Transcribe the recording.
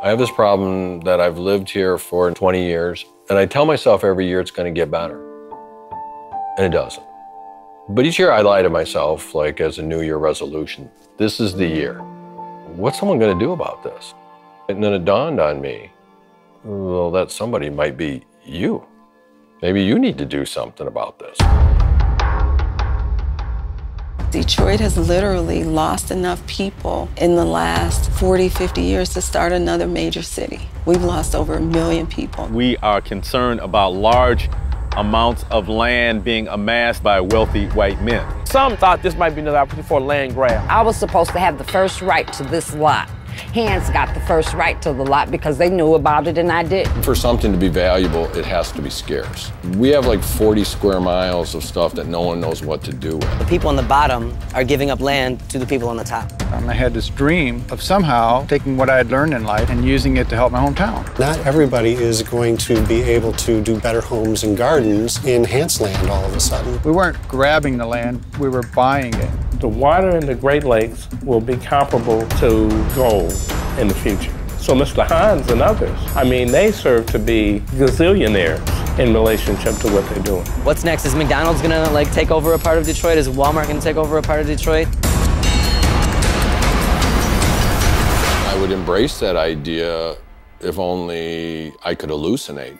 I have this problem that I've lived here for 20 years, and I tell myself every year it's going to get better. And it doesn't. But each year I lie to myself, like as a New Year resolution this is the year. What's someone going to do about this? And then it dawned on me well, that somebody might be you. Maybe you need to do something about this. Detroit has literally lost enough people in the last 40, 50 years to start another major city. We've lost over a million people. We are concerned about large amounts of land being amassed by wealthy white men. Some thought this might be another opportunity for a land grab. I was supposed to have the first right to this lot. Hantz got the first right to the lot because they knew about it and I didn't. For something to be valuable, it has to be scarce. We have like 40 square miles of stuff that no one knows what to do with. The people on the bottom are giving up land to the people on the top. Um, I had this dream of somehow taking what I had learned in life and using it to help my hometown. Not everybody is going to be able to do better homes and gardens in Hantz land all of a sudden. We weren't grabbing the land, we were buying it. The water in the Great Lakes will be comparable to gold in the future. So Mr. Hines and others, I mean, they serve to be gazillionaires in relationship to what they're doing. What's next? Is McDonald's gonna like take over a part of Detroit? Is Walmart gonna take over a part of Detroit? I would embrace that idea if only I could hallucinate.